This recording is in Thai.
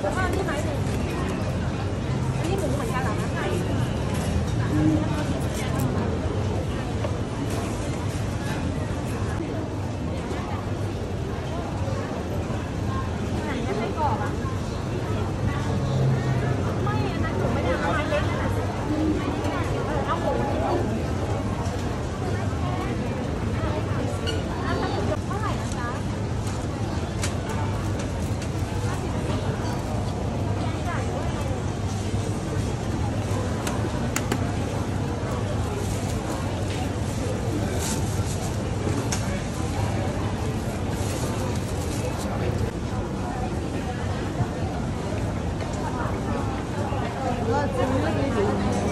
แล้วก็นี่ไม้หนี่ง 何?